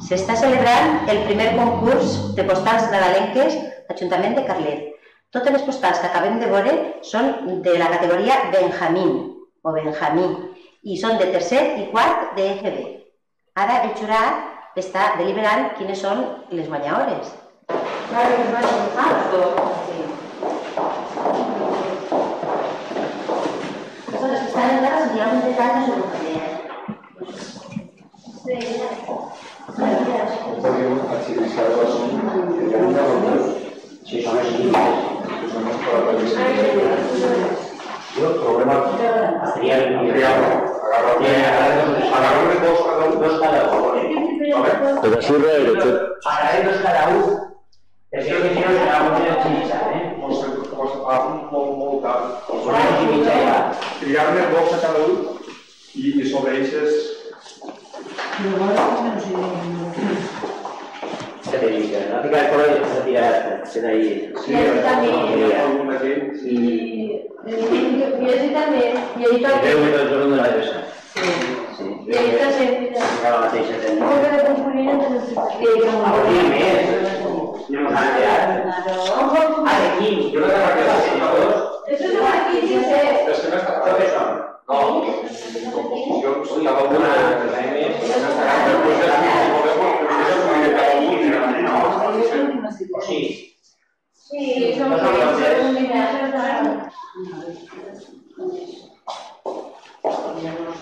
Se está celebrando el primer concurso de postals nadalenques Ayuntamiento de Carlet. Totes les postals que acabem de veure son de la categoría Benjamín o Benjamín y son de tercer y cuarto de EGB. Ahora el jurat está deliberando quiénes son los guanyadores. estar en la primer bloc a cada un i, i sobre eixes... Que te dic, no? Que el col·le s'ha tirat, se n'ha dit. Sí, alguna gent. Sí. Jo sí també. I ahir també. Déu i tot el de la llosa. Sí. I ahir també. Era la mateixa tècnica. Jo que la confonien entre els que... Hauria més. No m'ha tirat. Ara aquí, jo no t'he recordat. Això és una crisi... Però és que no està tot això. No, composicions cada una de les eines, no està cap de procés, No, voleu, quan composicions no hi ha cada un, no? O sigui... Sí, som comunitats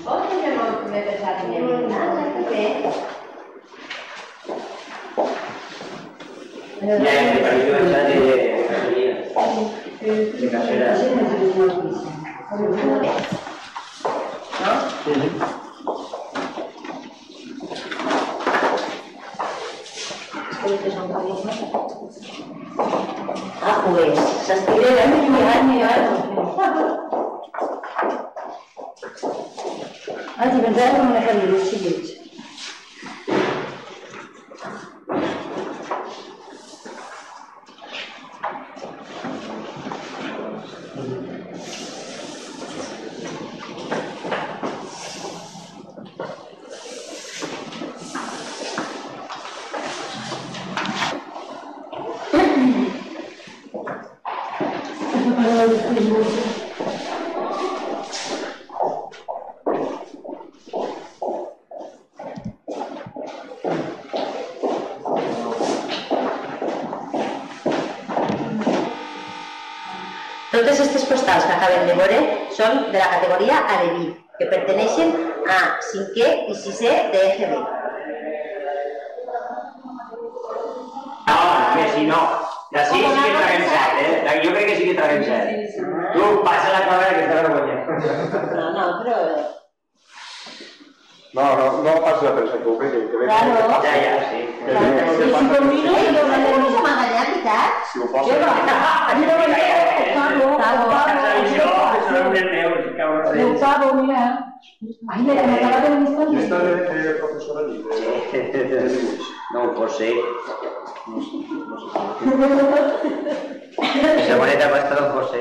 Pot que no m'he pensat que hi havia un altre que té. Ja, que per això ja té... de carrera. ¿No? Sí. Ah, pues, se estiré de año y año y año. هذه بنزلهم نخلي الشيء Totes aquestes postals que acabem de veure són de la categoria Adebi, que perteneixen a 5è i 6è de FB. No, que si no. D'ací sí que traguem set, eh? Jo crec que sí que traguem set. Tu, passa la càmera que està vergonya. No, no, però... No, no, no pasa la persona, que ve claro. que Ja, ja, sí. Que si Si ho si no, si Si yo, no, Ai, de venir de No ho pot No sé. a va estar José.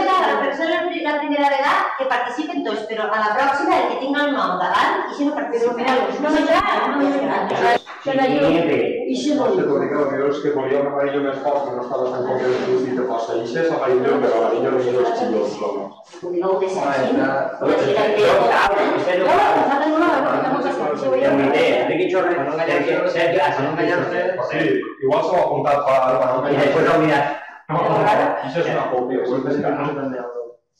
la que participen todos, pero a la próxima el que tenga el nom davant, y si no participen, no me no me no me era no me no... Te no que no me no me No no No me No me No me No me no No No No No que No, no, no, no, no, No no No no No No No, No No, No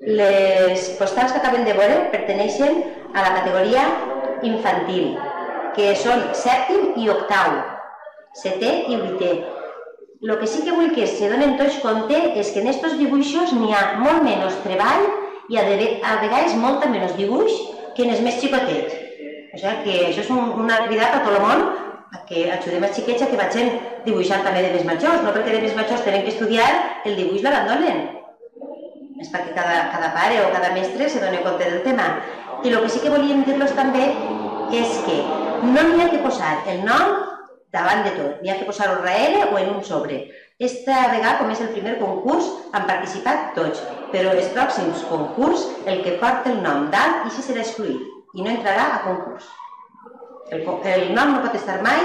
Les postals que acabem de veure perteneixen a la categoria infantil, que són sèptim i octau, setè i vuitè. Lo que sí que vull que se donen tots compte és que en aquests dibuixos n'hi ha molt menys treball i a, a vegades molta menys dibuix que en els més xicotets. O sigui que això és un, una crida a tot el món a que ajudem els xiquets a que vagin dibuixant també de més majors, no perquè de més majors tenen que estudiar, el dibuix l'abandonen. És perquè cada, cada pare o cada mestre se doni compte del tema. I el que sí que volíem dir-los també és que no n'hi ha que posar el nom davant de tot, n'hi ha que posar-ho raele o en un sobre. Esta vegada, com és el primer concurs, han participat tots però els pròxims concurs el que porta el nom d'alt i si serà excluït i no entrarà a concurs. El, el nom no pot estar mai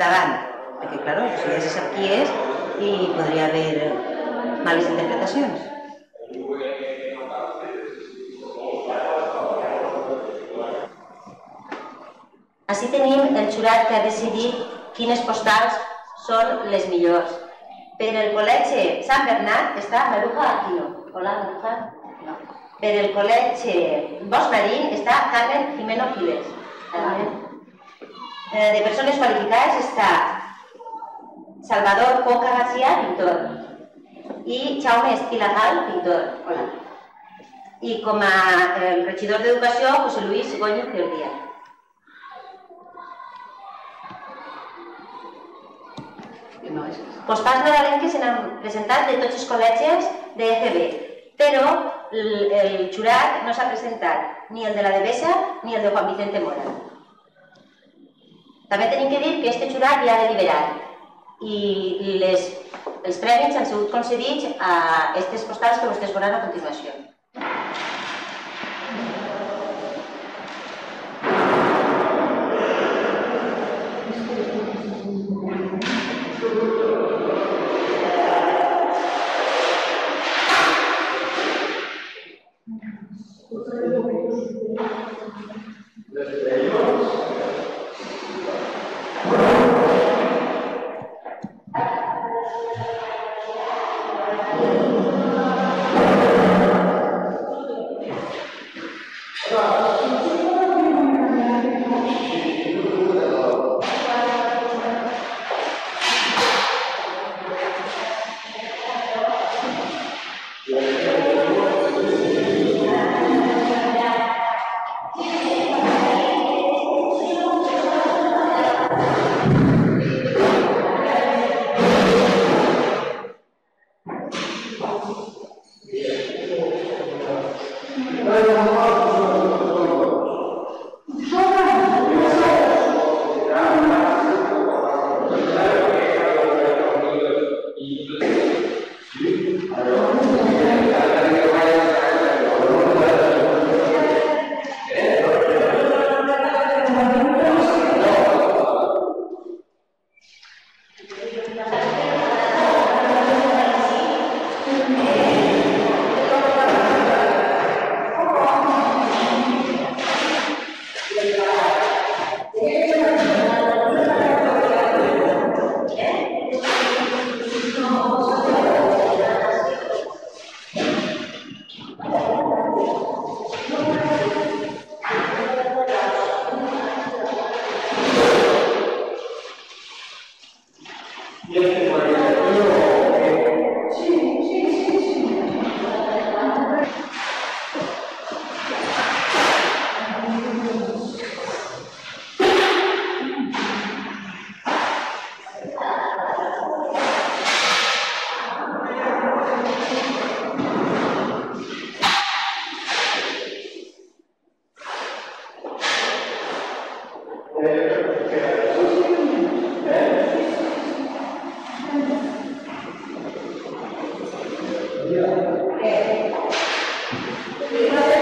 davant, perquè, clar, si ja se sap qui és i podria haver males interpretacions. Així tenim el jurat que ha decidit quines postals són les millors. Per el col·legi Sant Bernat està Maruja Aquino. Hola, Gonza. No. Per el col·legi Bosch Marín està Carmen Jimeno Giles. Eh, de persones qualificades està Salvador Coca García, pintor, i Jaume Estilagal, pintor. Hola. I com a eh, regidor d'Educació, José Luis Goño Teoria. i pas Postpars que se n'han presentat de tots els col·legis d'EGB, e però el, el jurat no s'ha presentat ni el de la Devesa ni el de Juan Vicente Mora. També tenim que dir que este jurat ja ha deliberat i les, els prèmits han sigut concedits a aquestes postals que vostès veuran a continuació. 제가 Gracias.